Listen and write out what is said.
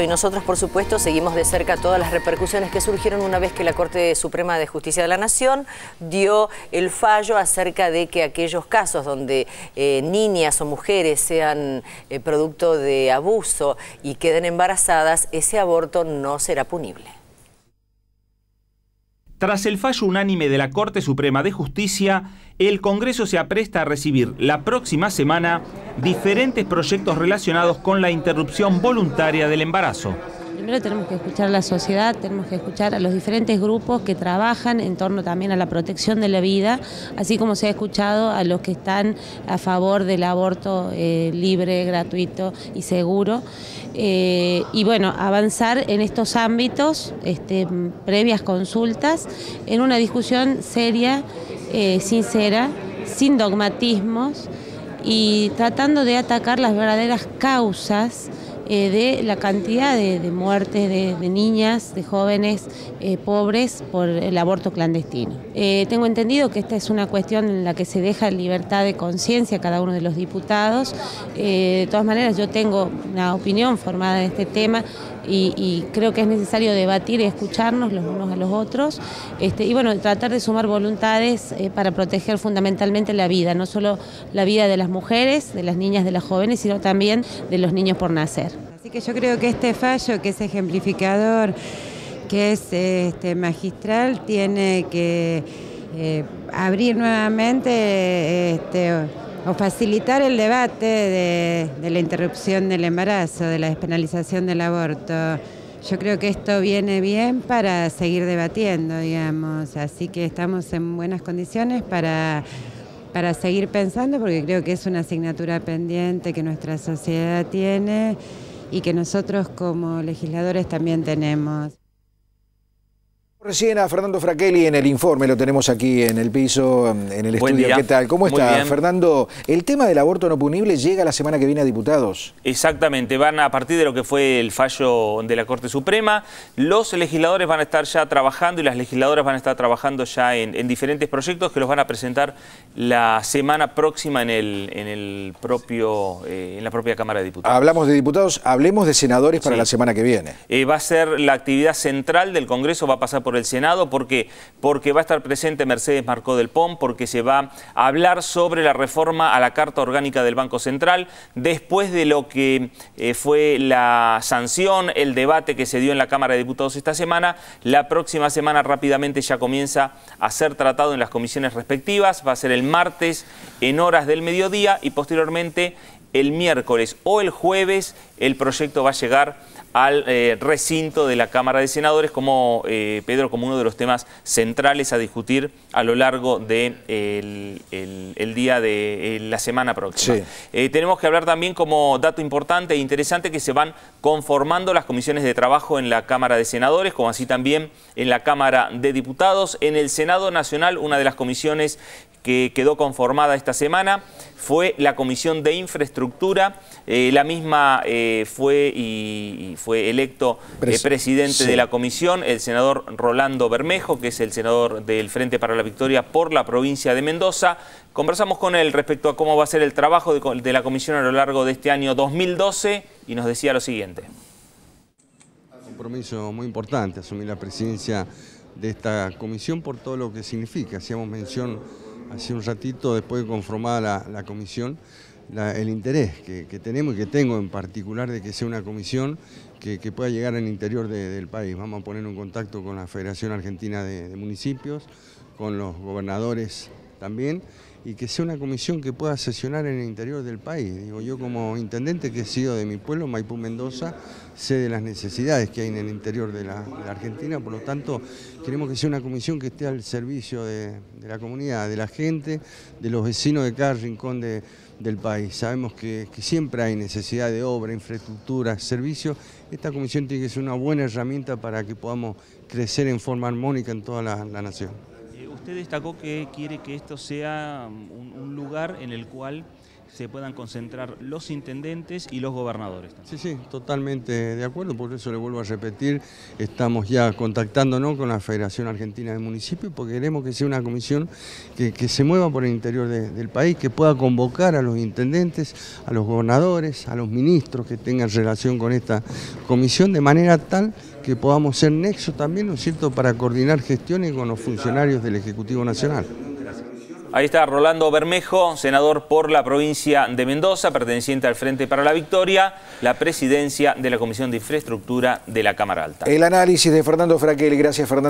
Y nosotros, por supuesto, seguimos de cerca todas las repercusiones que surgieron una vez que la Corte Suprema de Justicia de la Nación dio el fallo acerca de que aquellos casos donde eh, niñas o mujeres sean eh, producto de abuso y queden embarazadas, ese aborto no será punible. Tras el fallo unánime de la Corte Suprema de Justicia, el Congreso se apresta a recibir la próxima semana diferentes proyectos relacionados con la interrupción voluntaria del embarazo. Primero tenemos que escuchar a la sociedad, tenemos que escuchar a los diferentes grupos que trabajan en torno también a la protección de la vida, así como se ha escuchado a los que están a favor del aborto eh, libre, gratuito y seguro. Eh, y bueno, avanzar en estos ámbitos, este, previas consultas, en una discusión seria, eh, sincera, sin dogmatismos y tratando de atacar las verdaderas causas eh, de la cantidad de, muertes de, niñas, de jóvenes eh, pobres por el aborto clandestino. Eh, tengo entendido que esta es una cuestión en la que se deja libertad de conciencia a cada uno de los diputados. de todas maneras, yo tengo una opinión formada en este tema y, creo que es necesario debatir y escucharnos los unos a los otros este, y bueno, tratar de sumar voluntades para proteger fundamentalmente la vida, no solo la vida de las mujeres, de las niñas, de las jóvenes, sino también de los niños por nacer. Así que yo creo que este fallo, que es ejemplificador, que es este, magistral, tiene que eh, abrir nuevamente este, o facilitar el debate de, la interrupción del embarazo, de la despenalización del aborto. Yo creo que esto viene bien para seguir debatiendo, digamos, así que estamos en buenas condiciones para para seguir pensando, porque creo que es una asignatura pendiente que nuestra sociedad tiene y que nosotros como legisladores también tenemos. Recién a Fernando Fraquelli en el informe, lo tenemos aquí en el piso, en el estudio. ¿Qué tal? ¿Cómo está, Fernando? El tema del aborto no punible llega la semana que viene a diputados. Exactamente, van a partir de lo que fue el fallo de la Corte Suprema, los legisladores van a estar ya trabajando y las legisladoras van a estar trabajando ya en, diferentes proyectos que los van a presentar la semana próxima en el, en el propio, eh, en la propia Cámara de Diputados. Hablamos de diputados, hablemos de senadores para la semana que viene. Eh, va a ser la actividad central del Congreso, va a pasar por por el Senado, porque, porque va a estar presente Mercedes Marcó del POM, porque se va a hablar sobre la reforma a la Carta Orgánica del Banco Central, después de lo que eh, fue la sanción, el debate que se dio en la Cámara de Diputados esta semana, la próxima semana rápidamente ya comienza a ser tratado en las comisiones respectivas, va a ser el martes en horas del mediodía y posteriormente el miércoles o el jueves el proyecto va a llegar al eh, recinto de la Cámara de Senadores como, eh, Pedro, como uno de los temas centrales a discutir a lo largo del de el, día de eh, la semana próxima. tenemos que hablar también como dato importante e interesante que se van conformando las comisiones de trabajo en la Cámara de Senadores, como así también en la Cámara de Diputados. En el Senado Nacional, una de las comisiones que quedó conformada esta semana fue la Comisión de Infraestructura. Eh, la misma eh, fue y, fue electo eh, presidente de la comisión el senador Rolando Bermejo, que es el senador del Frente para la Victoria por la provincia de Mendoza. Conversamos con él respecto a cómo va a ser el trabajo de, de la comisión a lo largo de este año 2012 y nos decía lo siguiente. Un compromiso muy importante asumir la presidencia de esta comisión por todo lo que significa. Hacíamos mención hace un ratito, después de conformada la, comisión, el interés que, tenemos y que tengo en particular de que sea una comisión que, pueda llegar al interior del país. Vamos a poner un contacto con la Federación Argentina de Municipios, con los gobernadores también y que sea una comisión que pueda sesionar en el interior del país. Digo, yo como intendente que he sido de mi pueblo, Maipú Mendoza, sé de las necesidades que hay en el interior de la, Argentina, por lo tanto queremos que sea una comisión que esté al servicio de, la comunidad, de la gente, de los vecinos de cada rincón del país. Sabemos que, siempre hay necesidad de obra, infraestructura, servicios. Esta comisión tiene que ser una buena herramienta para que podamos crecer en forma armónica en toda la nación usted destacó que quiere que esto sea un, lugar en el cual se puedan concentrar los intendentes y los gobernadores. Sí, sí, totalmente de acuerdo, por eso le vuelvo a repetir, estamos ya contactándonos con la Federación Argentina de Municipios porque queremos que sea una comisión que, se mueva por el interior del país, que pueda convocar a los intendentes, a los gobernadores, a los ministros que tengan relación con esta comisión de manera tal que podamos ser nexo también, ¿no es cierto?, para coordinar gestiones con los funcionarios del Ejecutivo Nacional. Ahí está Rolando Bermejo, senador por la provincia de Mendoza, perteneciente al Frente para la Victoria, la presidencia de la Comisión de Infraestructura de la Cámara Alta. El análisis de Fernando Fraquel, gracias Fernando.